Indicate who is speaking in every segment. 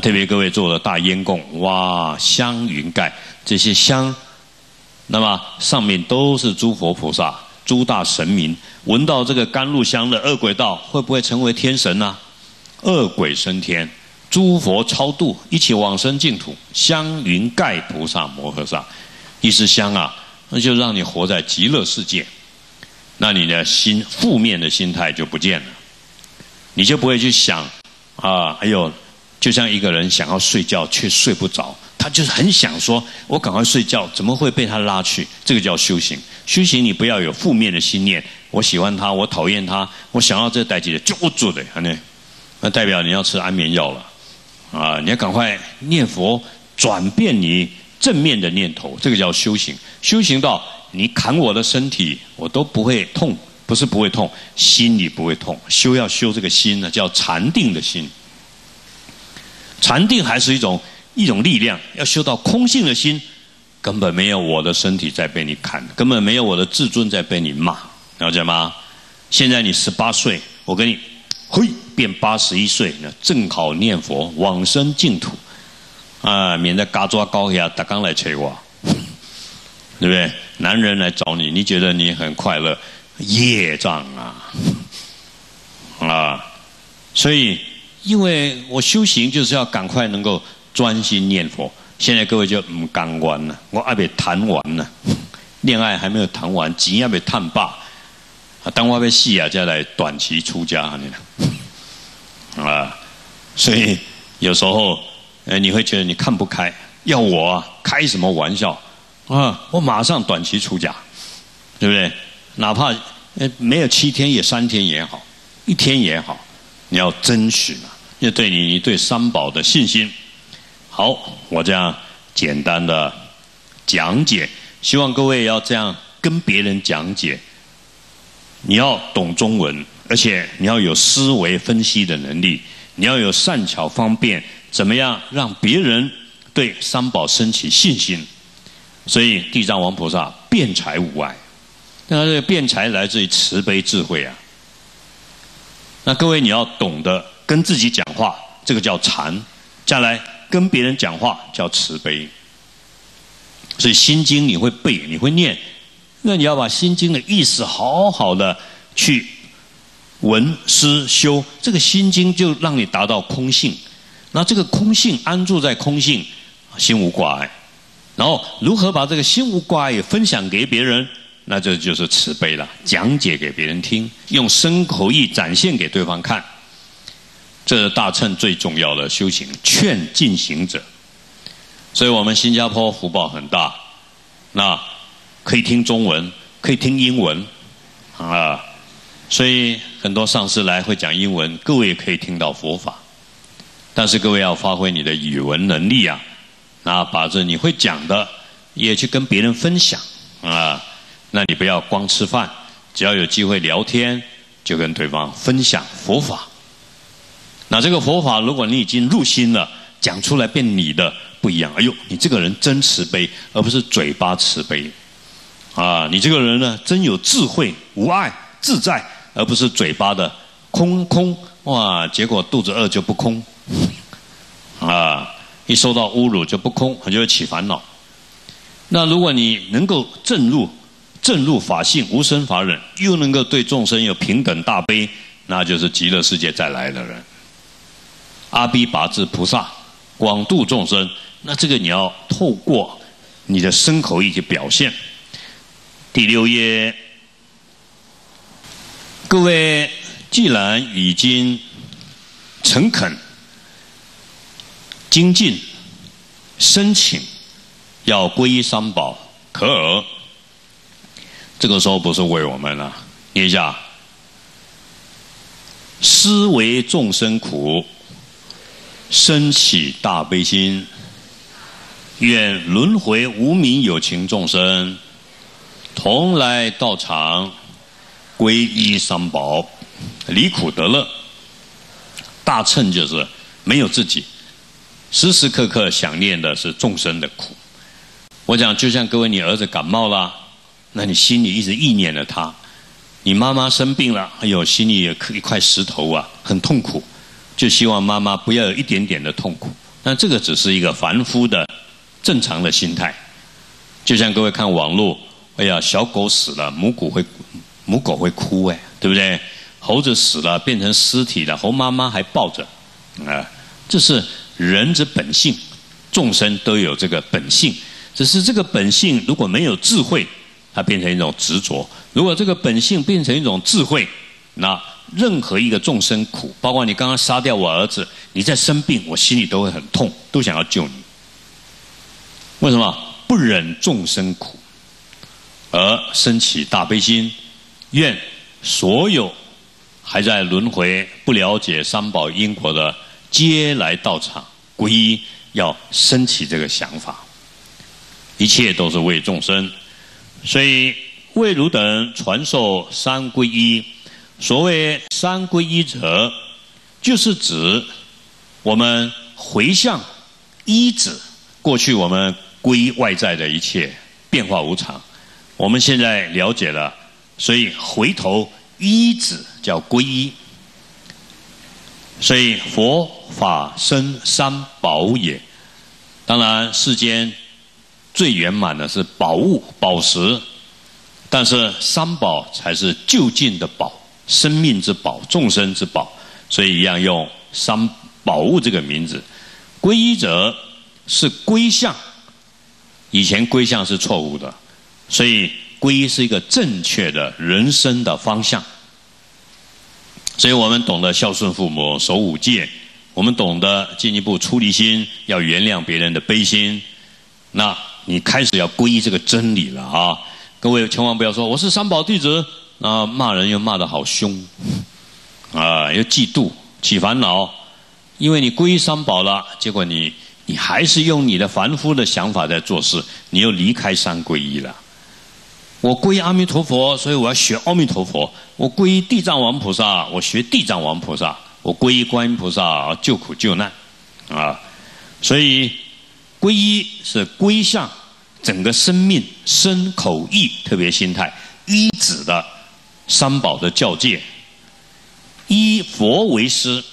Speaker 1: 特别各位做的大烟供，哇，香云盖这些香，那么上面都是诸佛菩萨、诸大神明，闻到这个甘露香的恶鬼道，会不会成为天神呢？恶鬼升天，诸佛超度，一起往生净土。香云盖菩萨摩诃萨，一支香啊，那就让你活在极乐世界，那你的心负面的心态就不见了，你就不会去想啊，哎呦。就像一个人想要睡觉却睡不着，他就是很想说：“我赶快睡觉，怎么会被他拉去？”这个叫修行。修行你不要有负面的心念，我喜欢他，我讨厌他，我想要这代际的就做的，那那代表你要吃安眠药了啊！你要赶快念佛，转变你正面的念头，这个叫修行。修行到你砍我的身体，我都不会痛，不是不会痛，心里不会痛。修要修这个心呢，叫禅定的心。禅定还是一种一种力量，要修到空性的心，根本没有我的身体在被你砍，根本没有我的自尊在被你骂，了解吗？现在你十八岁，我跟你，嘿，变八十一岁，那正好念佛往生净土，啊，免得嘎抓高压打刚来催我，对不对？男人来找你，你觉得你很快乐，业障啊，啊，所以。因为我修行就是要赶快能够专心念佛。现在各位就唔刚完了，我还没谈完呢，恋爱还没有谈完，钱还没谈罢。啊，当我被戏啊，再来短期出家呢。啊，所以有时候，呃，你会觉得你看不开，要我啊开什么玩笑啊？我马上短期出家，对不对？哪怕呃没有七天，也三天也好，一天也好，你要争取嘛。要对你对三宝的信心，好，我这样简单的讲解，希望各位要这样跟别人讲解。你要懂中文，而且你要有思维分析的能力，你要有善巧方便，怎么样让别人对三宝升起信心？所以地藏王菩萨辩才无碍，那这个辩才来自于慈悲智慧啊。那各位你要懂得。跟自己讲话，这个叫禅；再来跟别人讲话叫慈悲。所以《心经》你会背，你会念，那你要把《心经》的意思好好的去闻思修，这个《心经》就让你达到空性。那这个空性安住在空性，心无挂碍。然后如何把这个心无挂碍分享给别人？那这就是慈悲了，讲解给别人听，用身口意展现给对方看。这是大乘最重要的修行，劝进行者。所以我们新加坡福报很大，那可以听中文，可以听英文，啊，所以很多上师来会讲英文，各位也可以听到佛法。但是各位要发挥你的语文能力啊，那把这你会讲的也去跟别人分享啊。那你不要光吃饭，只要有机会聊天，就跟对方分享佛法。那这个佛法，如果你已经入心了，讲出来变你的不一样。哎呦，你这个人真慈悲，而不是嘴巴慈悲。啊，你这个人呢，真有智慧、无爱、自在，而不是嘴巴的空空。哇，结果肚子饿就不空。啊，一受到侮辱就不空，他就会起烦恼。那如果你能够正入正入法性无生法忍，又能够对众生有平等大悲，那就是极乐世界再来的人。阿毗跋致菩萨广度众生，那这个你要透过你的身口意去表现。第六页，各位既然已经诚恳、精进、申请要皈依三宝，可尔，这个时候不是为我们了，念一下：思为众生苦。升起大悲心，愿轮回无名有情众生，同来道场，皈依三宝，离苦得乐。大乘就是没有自己，时时刻刻想念的是众生的苦。我讲，就像各位，你儿子感冒了，那你心里一直意念着他；你妈妈生病了，哎呦，心里也一块石头啊，很痛苦。就希望妈妈不要有一点点的痛苦，那这个只是一个凡夫的正常的心态。就像各位看网络，哎呀，小狗死了，母狗会母狗会哭哎，对不对？猴子死了变成尸体了，猴妈妈还抱着，啊，这是人之本性，众生都有这个本性，只是这个本性如果没有智慧，它变成一种执着；如果这个本性变成一种智慧，那任何一个众生苦，包括你刚刚杀掉我儿子，你在生病，我心里都会很痛，都想要救你。为什么不忍众生苦，而升起大悲心，愿所有。还在轮回不了解三宝因果的，皆来道场皈依，要升起这个想法。一切都是为众生，所以为汝等传授三皈依。所谓三皈依者，就是指我们回向依止过去我们归外在的一切变化无常。我们现在了解了，所以回头。依止叫皈依，所以佛法生三宝也。当然，世间最圆满的是宝物、宝石，但是三宝才是就近的宝，生命之宝、众生之宝。所以一样用三宝物这个名字。皈依者是归向，以前归向是错误的，所以。皈依是一个正确的人生的方向，所以我们懂得孝顺父母、守五戒，我们懂得进一步出离心，要原谅别人的悲心。那你开始要皈依这个真理了啊！各位千万不要说我是三宝弟子，那骂人又骂得好凶，啊，又嫉妒起烦恼，因为你皈依三宝了，结果你你还是用你的凡夫的想法在做事，你又离开三皈依了。我皈依阿弥陀佛，所以我要学阿弥陀佛。我皈依地藏王菩萨，我学地藏王菩萨。我皈依观音菩萨，救苦救难，啊！所以皈依是归向整个生命身口意特别心态一指的三宝的教戒。依佛为师，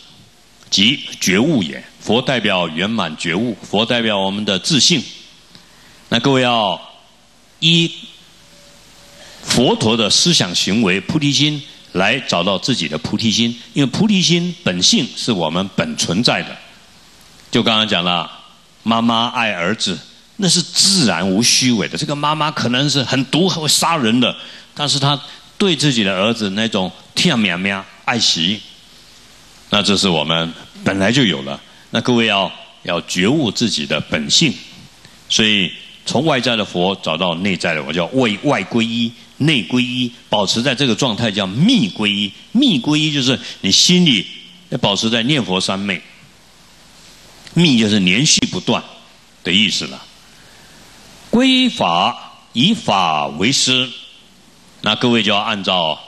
Speaker 1: 即觉悟也。佛代表圆满觉悟，佛代表我们的自信。那各位要依。佛陀的思想行为菩提心来找到自己的菩提心，因为菩提心本性是我们本存在的。就刚刚讲了，妈妈爱儿子，那是自然无虚伪的。这个妈妈可能是很毒会杀人的，但是她对自己的儿子那种甜绵绵爱惜，那这是我们本来就有了。那各位要要觉悟自己的本性，所以从外在的佛找到内在的，我叫外外归一。内归一，保持在这个状态叫密归一。密归一就是你心里要保持在念佛三昧。密就是连续不断的意思了。归法以法为师，那各位就要按照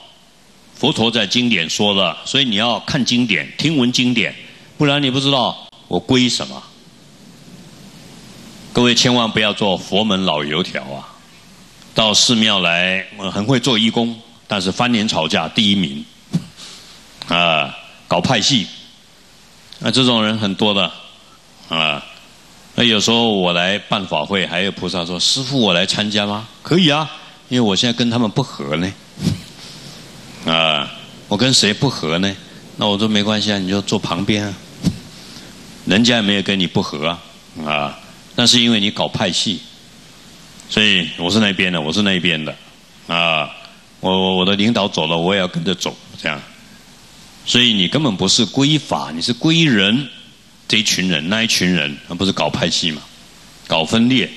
Speaker 1: 佛陀在经典说了，所以你要看经典、听闻经典，不然你不知道我归什么。各位千万不要做佛门老油条啊！到寺庙来，很会做义工，但是翻脸吵架第一名，啊，搞派系，那这种人很多的，啊，那有时候我来办法会，还有菩萨说：“师傅，我来参加吗？”可以啊，因为我现在跟他们不和呢，啊，我跟谁不和呢？那我说没关系啊，你就坐旁边啊，人家也没有跟你不和啊，啊，那是因为你搞派系。所以我是那边的，我是那边的，啊，我我的领导走了，我也要跟着走，这样。所以你根本不是归法，你是归人，这一群人，那一群人，那不是搞派系嘛，搞分裂。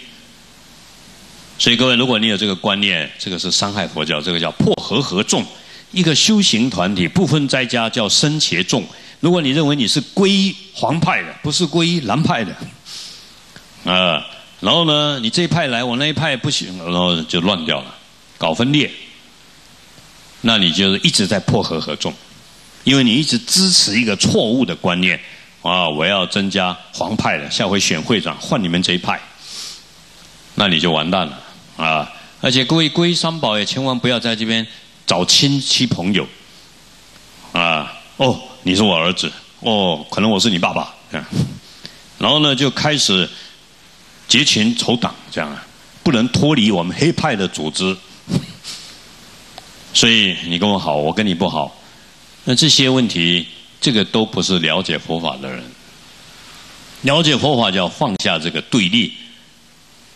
Speaker 1: 所以各位，如果你有这个观念，这个是伤害佛教，这个叫破和合众。一个修行团体不分在家叫僧伽众。如果你认为你是归黄派的，不是归蓝派的，啊。然后呢，你这一派来，我那一派不行，然后就乱掉了，搞分裂。那你就是一直在破和合众，因为你一直支持一个错误的观念啊！我要增加黄派的，下回选会长换你们这一派，那你就完蛋了啊！而且各位皈三宝也千万不要在这边找亲戚朋友啊！哦，你是我儿子，哦，可能我是你爸爸，这样然后呢就开始结群仇党，这样啊，不能脱离我们黑派的组织。所以你跟我好，我跟你不好，那这些问题，这个都不是了解佛法的人。了解佛法就要放下这个对立，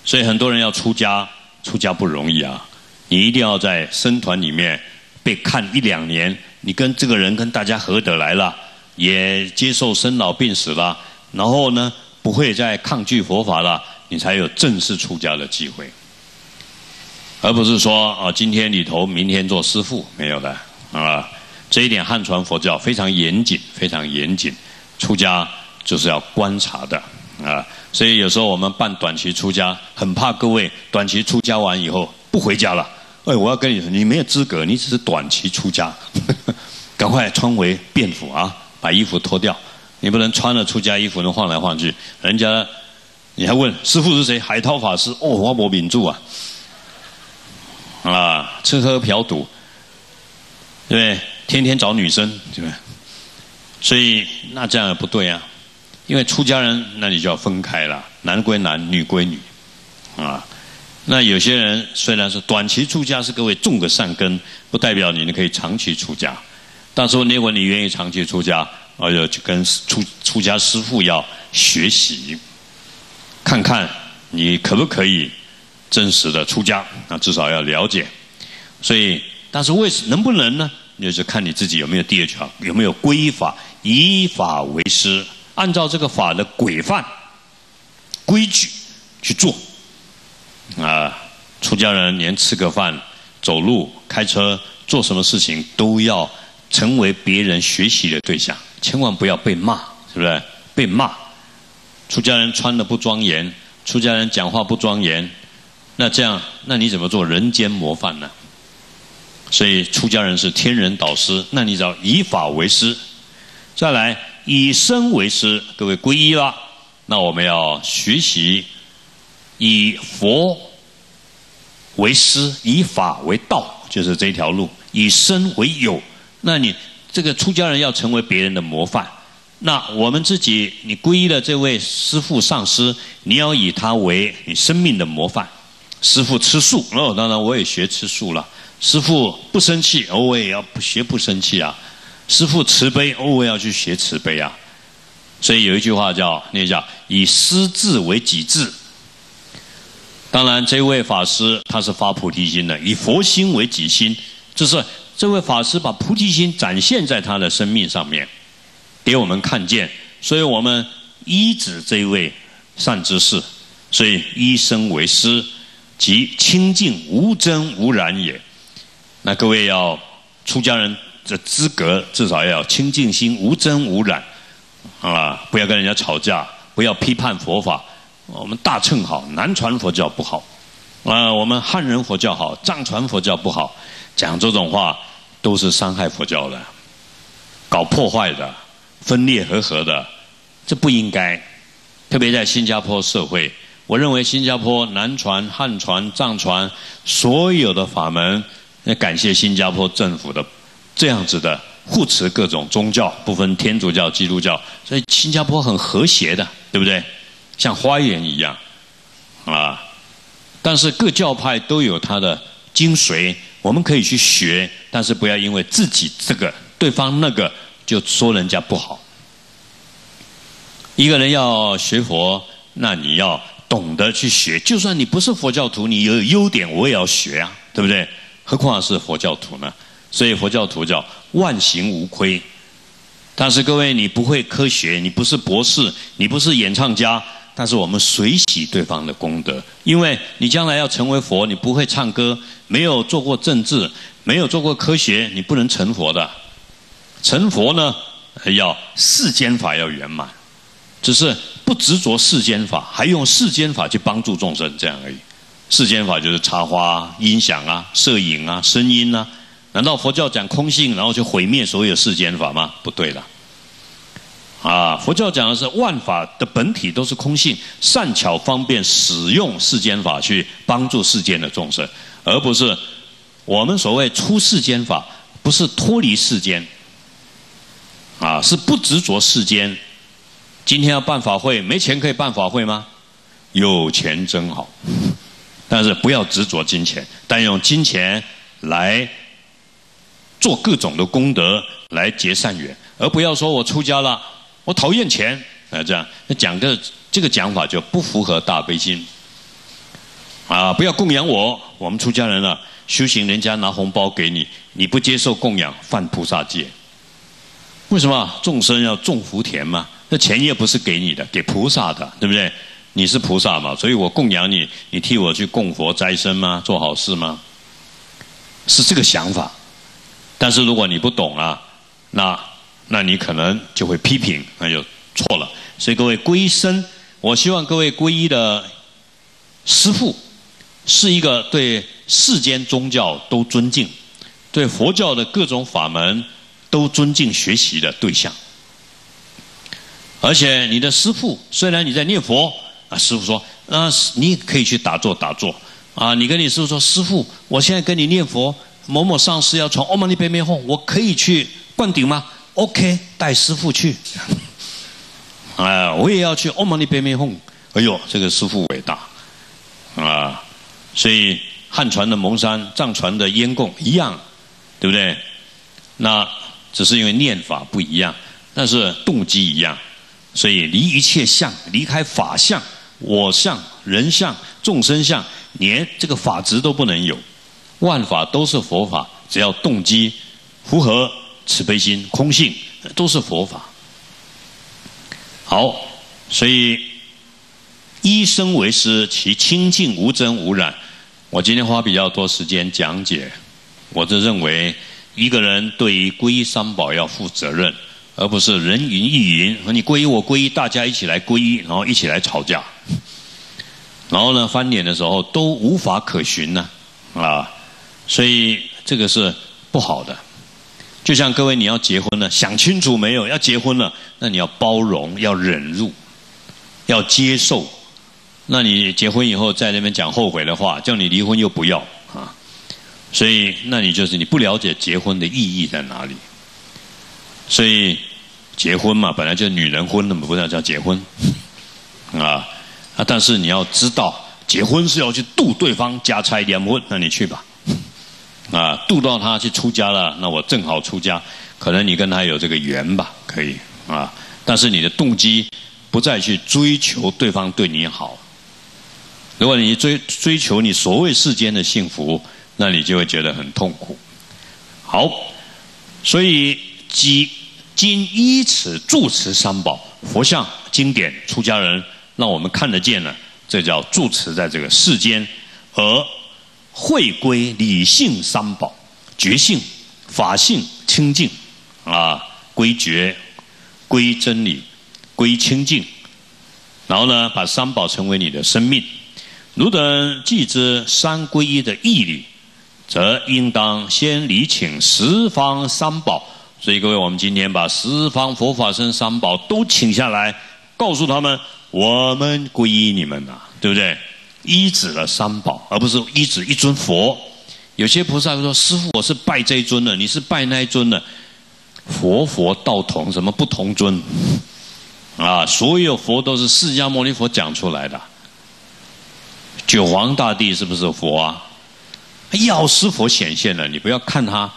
Speaker 1: 所以很多人要出家，出家不容易啊！你一定要在僧团里面被看一两年，你跟这个人跟大家合得来了，也接受生老病死了，然后呢，不会再抗拒佛法了，你才有正式出家的机会。而不是说啊，今天里头，明天做师父，没有的啊。这一点汉传佛教非常严谨，非常严谨。出家就是要观察的啊。所以有时候我们办短期出家，很怕各位短期出家完以后不回家了。哎，我要跟你说，你没有资格，你只是短期出家，赶快穿回便服啊，把衣服脱掉。你不能穿了出家衣服能晃来晃去，人家你还问师父是谁？海涛法师哦，花博秉柱啊。啊，吃喝嫖赌，对对？天天找女生，对不对？所以那这样也不对啊。因为出家人，那你就要分开了，男归男，女归女，啊。那有些人虽然是短期出家，是各位种个善根，不代表你可以长期出家。但是如果你愿意长期出家，哎呦，就跟出出家师父要学习，看看你可不可以。真实的出家，那至少要了解。所以，但是为什能不能呢？就是看你自己有没有第二条，有没有规法，以法为师，按照这个法的规范、规矩去做。啊，出家人连吃个饭、走路、开车、做什么事情，都要成为别人学习的对象，千万不要被骂，是不是？被骂，出家人穿的不庄严，出家人讲话不庄严。那这样，那你怎么做人间模范呢？所以出家人是天人导师，那你只要以法为师，再来以身为师，各位皈依了，那我们要学习以佛为师，以法为道，就是这条路，以身为友。那你这个出家人要成为别人的模范，那我们自己你皈依的这位师父上师，你要以他为你生命的模范。师傅吃素哦，当然我也学吃素了。师傅不生气，我也要学不生气啊。师傅慈悲，我也要去学慈悲啊。所以有一句话叫那叫以师智为己智。当然，这位法师他是发菩提心的，以佛心为己心，就是这位法师把菩提心展现在他的生命上面，给我们看见。所以我们依止这位善知识，所以依身为师。即清净无真无染也。那各位要出家人这资格，至少要清净心无争无染啊！不要跟人家吵架，不要批判佛法。我们大乘好，南传佛教不好啊！我们汉人佛教好，藏传佛教不好。讲这种话都是伤害佛教的，搞破坏的，分裂合合的，这不应该。特别在新加坡社会。我认为新加坡南传、汉传、藏传所有的法门，要感谢新加坡政府的这样子的护持各种宗教，不分天主教、基督教，所以新加坡很和谐的，对不对？像花园一样啊。但是各教派都有它的精髓，我们可以去学，但是不要因为自己这个、对方那个就说人家不好。一个人要学佛，那你要。懂得去学，就算你不是佛教徒，你有优点我也要学啊，对不对？何况是佛教徒呢？所以佛教徒叫万行无亏。但是各位，你不会科学，你不是博士，你不是演唱家，但是我们随喜对方的功德，因为你将来要成为佛，你不会唱歌，没有做过政治，没有做过科学，你不能成佛的。成佛呢，要世间法要圆满。只是不执着世间法，还用世间法去帮助众生，这样而已。世间法就是插花、音响啊、摄影啊、声音啊。难道佛教讲空性，然后就毁灭所有世间法吗？不对的。啊，佛教讲的是万法的本体都是空性，善巧方便使用世间法去帮助世间的众生，而不是我们所谓出世间法，不是脱离世间，啊，是不执着世间。今天要办法会，没钱可以办法会吗？有钱真好，但是不要执着金钱，但用金钱来做各种的功德，来结善缘，而不要说我出家了，我讨厌钱啊，这样那讲个这个讲法就不符合大悲心啊！不要供养我，我们出家人了，修行人家拿红包给你，你不接受供养，犯菩萨戒。为什么众生要种福田嘛？那钱也不是给你的，给菩萨的，对不对？你是菩萨嘛，所以我供养你，你替我去供佛斋生吗？做好事吗？是这个想法。但是如果你不懂啊，那那你可能就会批评，那就错了。所以各位皈依僧，我希望各位皈依的师父是一个对世间宗教都尊敬，对佛教的各种法门都尊敬学习的对象。而且你的师父虽然你在念佛啊，师父说啊，你可以去打坐打坐啊。你跟你师父说，师父，我现在跟你念佛，某某上司要从欧玛尼贝美吽，我可以去灌顶吗？OK，带师父去。啊，我也要去欧玛尼贝美吽。哎呦，这个师父伟大啊！所以汉传的蒙山，藏传的烟供一样，对不对？那只是因为念法不一样，但是动机一样。所以离一切相，离开法相、我相、人相、众生相，连这个法执都不能有。万法都是佛法，只要动机符合慈悲心、空性，都是佛法。好，所以一生为师，其清净无真无染。我今天花比较多时间讲解，我就认为一个人对于皈依三宝要负责任。而不是人云亦云，和你皈依我皈依，大家一起来皈依，然后一起来吵架，然后呢翻脸的时候都无法可寻呢，啊，所以这个是不好的。就像各位你要结婚了，想清楚没有？要结婚了，那你要包容，要忍辱，要接受。那你结婚以后在那边讲后悔的话，叫你离婚又不要啊，所以那你就是你不了解结婚的意义在哪里。所以，结婚嘛，本来就女人婚，那么不要叫结婚，啊啊！但是你要知道，结婚是要去度对方家财两婚，那你去吧，啊，渡到他去出家了，那我正好出家，可能你跟他有这个缘吧，可以啊。但是你的动机不再去追求对方对你好，如果你追追求你所谓世间的幸福，那你就会觉得很痛苦。好，所以。即今依此住持三宝，佛像、经典、出家人，让我们看得见了。这叫住持在这个世间，而会归理性三宝，觉性、法性清净啊，归觉、归真理、归清净。然后呢，把三宝成为你的生命。汝等既知三皈依的义理，则应当先礼请十方三宝。所以各位，我们今天把十方佛法僧三宝都请下来，告诉他们：我们皈依你们呐，对不对？依止了三宝，而不是依止一尊佛。有些菩萨说：“师傅，我是拜这一尊的，你是拜那一尊的。”佛佛道同，什么不同尊？啊，所有佛都是释迦牟尼佛讲出来的。九皇大帝是不是佛啊？药师佛显现了，你不要看他。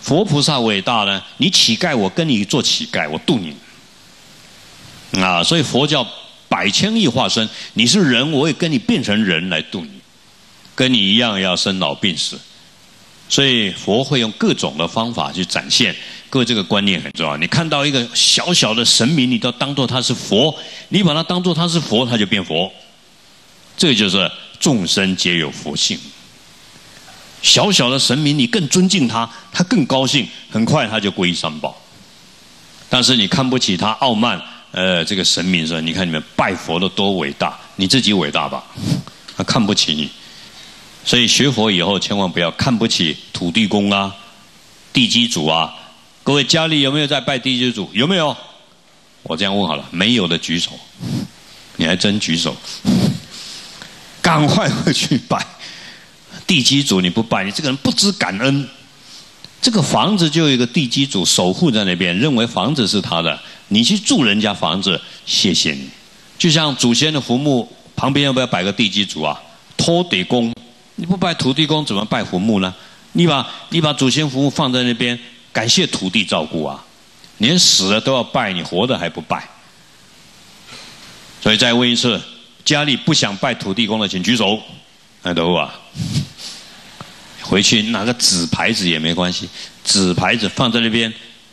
Speaker 1: 佛菩萨伟大呢？你乞丐，我跟你做乞丐，我度你。啊，所以佛教百千亿化身，你是人，我也跟你变成人来度你，跟你一样要生老病死。所以佛会用各种的方法去展现。各位，这个观念很重要。你看到一个小小的神明，你都当做他是佛，你把他当做他是佛，他就变佛。这就是众生皆有佛性。小小的神明，你更尊敬他，他更高兴，很快他就皈依三宝。但是你看不起他傲慢，呃，这个神明说：“你看你们拜佛的多伟大，你自己伟大吧？”他看不起你。所以学佛以后，千万不要看不起土地公啊、地基主啊。各位家里有没有在拜地基主？有没有？我这样问好了，没有的举手。你还真举手，赶快回去拜。地基主你不拜，你这个人不知感恩。这个房子就有一个地基主守护在那边，认为房子是他的，你去住人家房子，谢谢你。就像祖先的坟墓旁边要不要摆个地基主啊？托地公，你不拜土地公怎么拜坟墓呢？你把你把祖先坟墓放在那边，感谢土地照顾啊！连死了都要拜，你活的还不拜？所以再问一次，家里不想拜土地公的，请举手。那都啊，回去拿个纸牌子也没关系，纸牌子放在那边，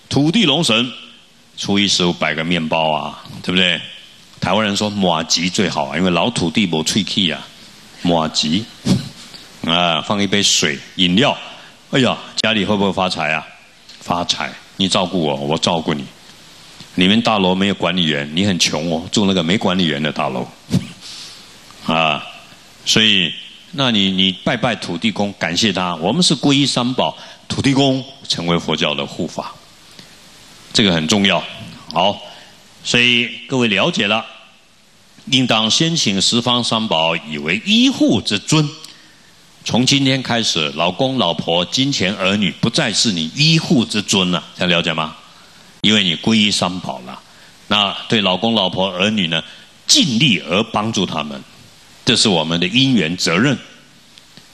Speaker 1: 土地龙神，初一十五摆个面包啊，对不对？台湾人说马吉最好啊，因为老土地不吹气啊，马吉 啊，放一杯水饮料，哎呀，家里会不会发财啊？发财，你照顾我，我照顾你。你们大楼没有管理员，你很穷哦，住那个没管理员的大楼，啊，所以。那你你拜拜土地公，感谢他。我们是皈依三宝，土地公成为佛教的护法，这个很重要。好，所以各位了解了，应当先请十方三宝以为依护之尊。从今天开始，老公、老婆、金钱、儿女不再是你依护之尊了，想了解吗？因为你皈依三宝了。那对老公、老婆、儿女呢，尽力而帮助他们。这是我们的因缘责任，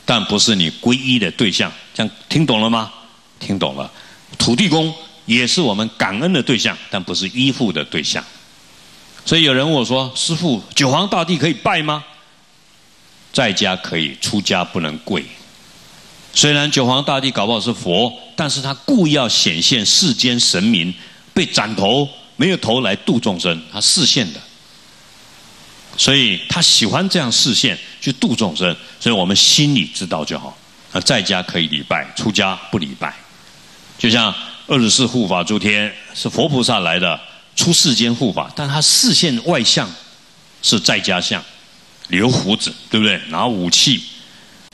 Speaker 1: 但不是你皈依的对象。这样听懂了吗？听懂了。土地公也是我们感恩的对象，但不是依附的对象。所以有人问我说：“师傅，九皇大帝可以拜吗？”在家可以，出家不能跪。虽然九皇大帝搞不好是佛，但是他故意要显现世间神明被斩头没有头来度众生，他视现的。所以他喜欢这样视线去度众生，所以我们心里知道就好。那在家可以礼拜，出家不礼拜。就像二十四护法诸天是佛菩萨来的出世间护法，但他视线外向是在家相，留胡子，对不对？拿武器，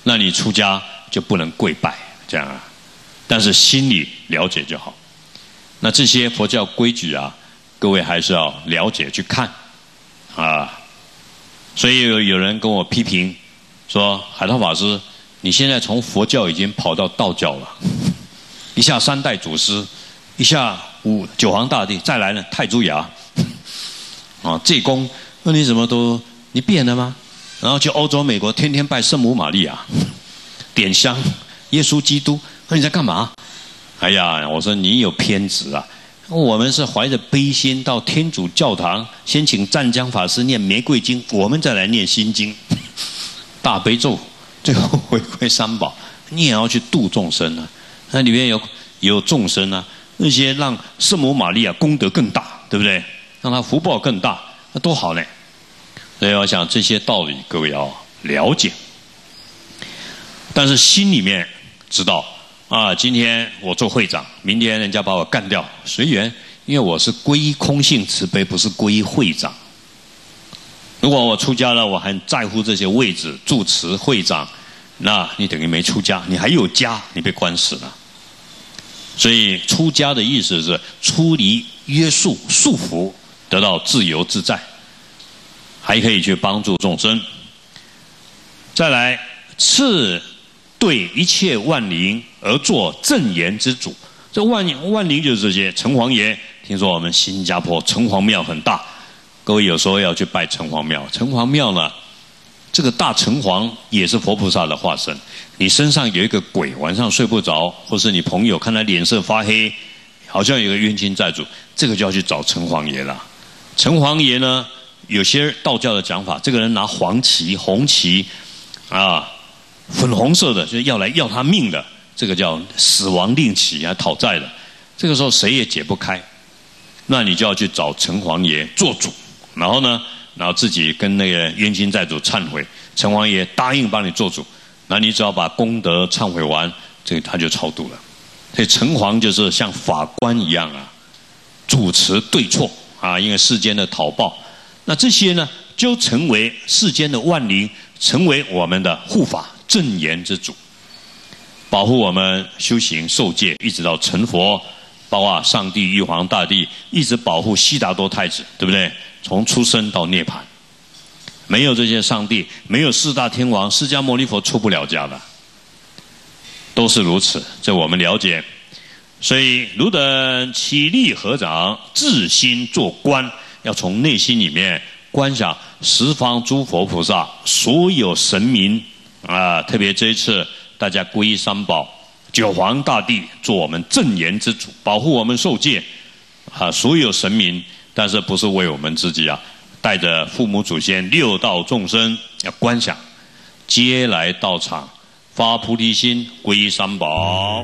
Speaker 1: 那你出家就不能跪拜这样啊。但是心里了解就好。那这些佛教规矩啊，各位还是要了解去看啊。所以有有人跟我批评说：“海涛法师，你现在从佛教已经跑到道教了，一下三代祖师，一下五九皇大帝，再来呢太祖爷，啊，济公，那你怎么都你变了吗？然后去欧洲、美国，天天拜圣母玛利亚，点香，耶稣基督，那你在干嘛？哎呀，我说你有偏执啊。”我们是怀着悲心到天主教堂，先请湛江法师念玫瑰经，我们再来念心经，大悲咒，最后回归三宝。你也要去度众生啊，那里面有有众生啊，那些让圣母玛利亚功德更大，对不对？让他福报更大，那多好呢。所以我想这些道理各位要了解，但是心里面知道。啊，今天我做会长，明天人家把我干掉，随缘。因为我是皈依空性慈悲，不是皈依会长。如果我出家了，我还在乎这些位置，住持会长，那你等于没出家，你还有家，你被关死了。所以出家的意思是出离约束束缚，得到自由自在，还可以去帮助众生。再来次。对一切万灵而作正言之主，这万万灵就是这些城隍爷。听说我们新加坡城隍庙很大，各位有时候要去拜城隍庙。城隍庙呢，这个大城隍也是佛菩萨的化身。你身上有一个鬼，晚上睡不着，或是你朋友看他脸色发黑，好像有个冤亲债主，这个就要去找城隍爷了。城隍爷呢，有些道教的讲法，这个人拿黄旗、红旗，啊。粉红色的，就是要来要他命的，这个叫死亡令旗啊，讨债的。这个时候谁也解不开，那你就要去找城隍爷做主，然后呢，然后自己跟那个冤亲债主忏悔，城隍爷答应帮你做主，那你只要把功德忏悔完，这个他就超度了。所以城隍就是像法官一样啊，主持对错啊，因为世间的讨报，那这些呢，就成为世间的万灵，成为我们的护法。正言之主，保护我们修行受戒，一直到成佛，包括上帝、玉皇大帝，一直保护悉达多太子，对不对？从出生到涅槃，没有这些上帝，没有四大天王，释迦牟尼佛出不了家的，都是如此。这我们了解。所以汝等起立合掌，自心做观，要从内心里面观想十方诸佛菩萨、所有神明啊，特别这一次大家皈依三宝，九皇大帝做我们正言之主，保护我们受戒啊，所有神明，但是不是为我们自己啊？带着父母祖先六道众生要观想，皆来到场，发菩提心，皈依三宝。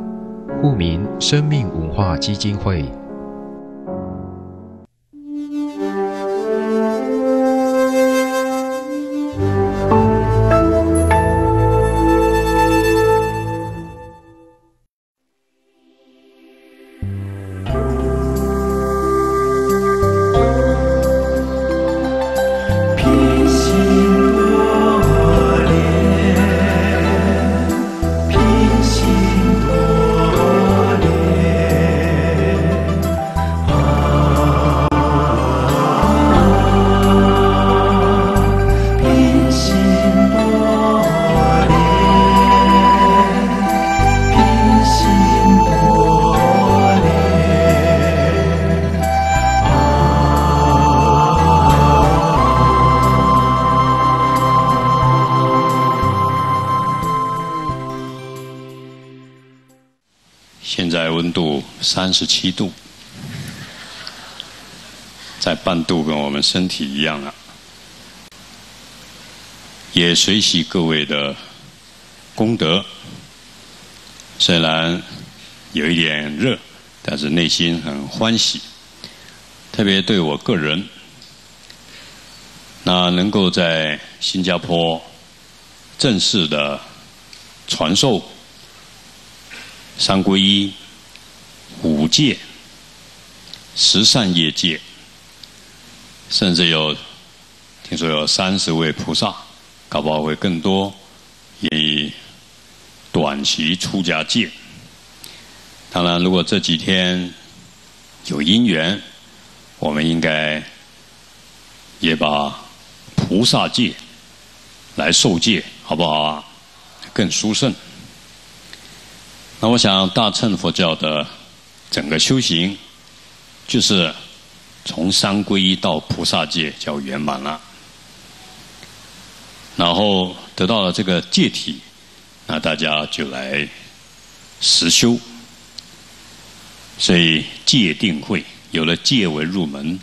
Speaker 2: 户名：生命文化基金会。
Speaker 1: 三十七度，在半度跟我们身体一样啊，也随喜各位的功德。虽然有一点热，但是内心很欢喜。特别对我个人，那能够在新加坡正式的传授三皈依。戒、十善业界，甚至有听说有三十位菩萨，搞不好会更多，以短期出家戒。当然，如果这几天有因缘，我们应该也把菩萨戒来受戒，好不好啊？更殊胜。那我想大乘佛教的。整个修行就是从三皈依到菩萨戒叫圆满了，然后得到了这个戒体，那大家就来实修。所以戒定慧有了戒为入门，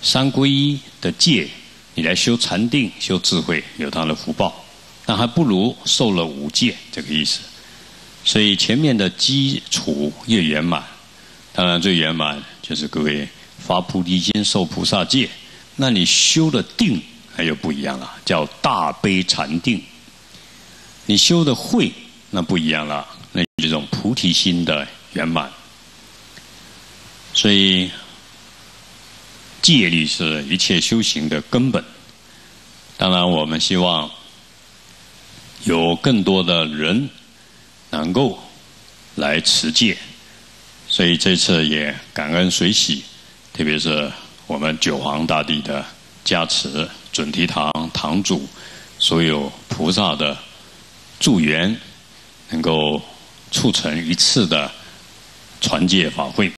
Speaker 1: 三皈依的戒，你来修禅定、修智慧，有它的福报，但还不如受了五戒这个意思。所以前面的基础越圆满。当然，最圆满就是各位发菩提心、受菩萨戒，那你修的定还有不一样了，叫大悲禅定。你修的慧那不一样了，那这种菩提心的圆满。所以戒律是一切修行的根本。当然，我们希望有更多的人能够来持戒。所以这次也感恩随喜，特别是我们九皇大帝的加持，准提堂堂主、所有菩萨的助缘，能够促成一次的传戒法会。